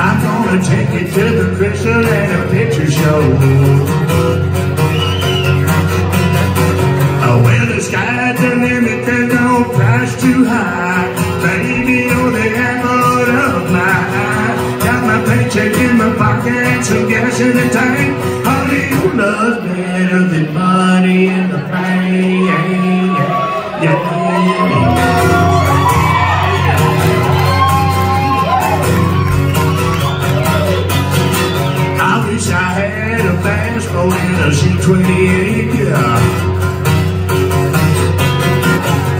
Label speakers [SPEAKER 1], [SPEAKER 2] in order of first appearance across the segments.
[SPEAKER 1] I'm gonna take you to the Crystal and a picture show. Oh, well, the sky's the limit, there's no price too high. Baby, you're the apple of my eye. Got my paycheck in my pocket and some gas in the tank. Honey, you love better than money and the fame. Wish I had a fast boat in a Z-28, yeah.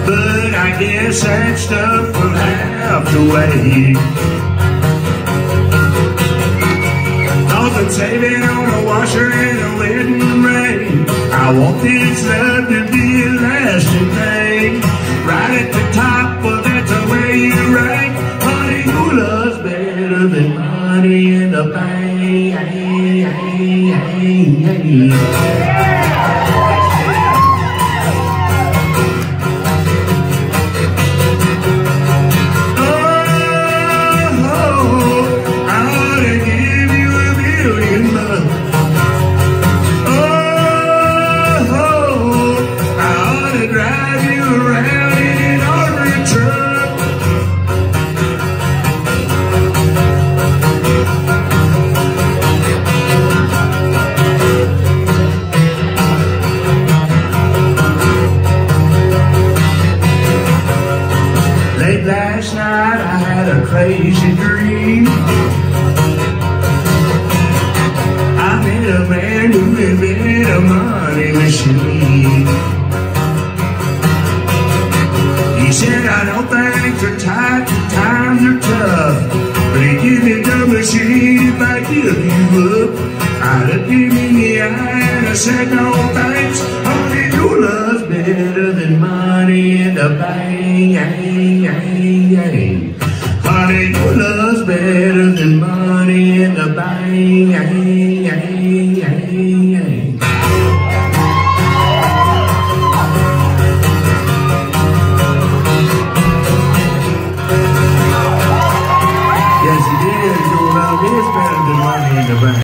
[SPEAKER 1] But I guess that stuff will have to wait. Nothing saving on a washer and a wedding ring. I want this love to be a lasting thing. Right at the top, well, that's the way you rank. Honey, your love's better than money in the bank. Oh, Late last night I had a crazy dream. I met a man who invented a money machine. He said, I know things are tight, times are tough. But he gave me the machine if I give you up. I looked him in the eye and I said, no thanks. Honey, your love's better than money in the bank. Honey, your love's better than money in the bank. Yes, it is. Love is better than money in the bank.